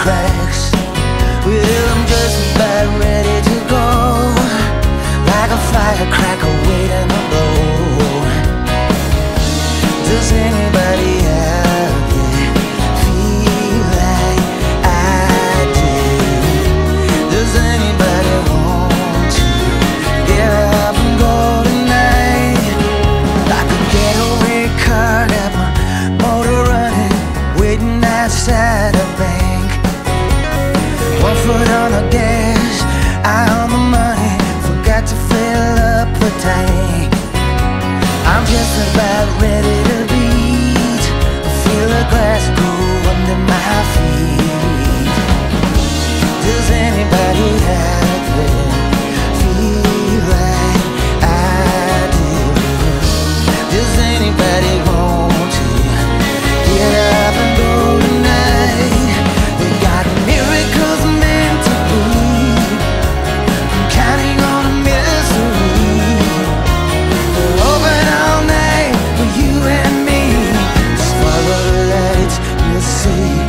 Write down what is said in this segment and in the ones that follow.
cracks Well, I'm just about ready to go Like a firecracker waiting to blow Does anybody out there feel like I do? Does anybody want to get up and go tonight? Like a getaway car, got my motor running Waiting outside of. See.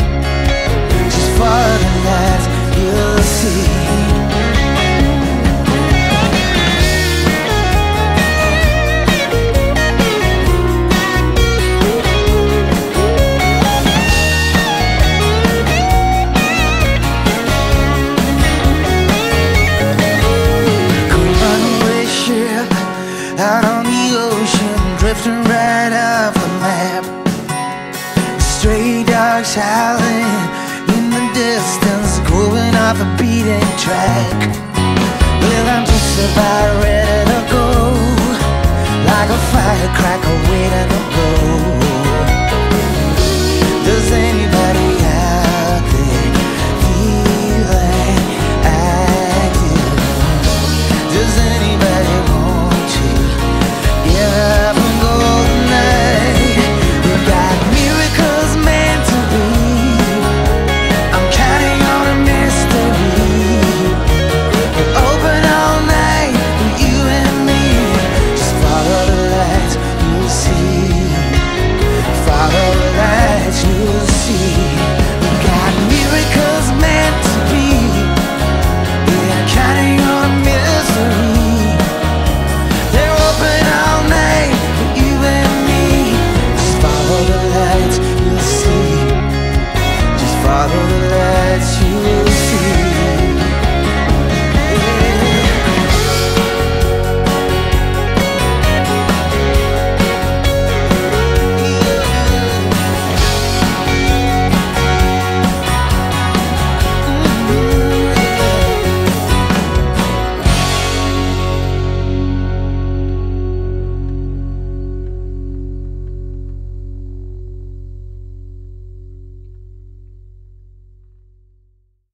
Off a track. Well, I'm just about ready to go, lights you'll see. Just follow the light.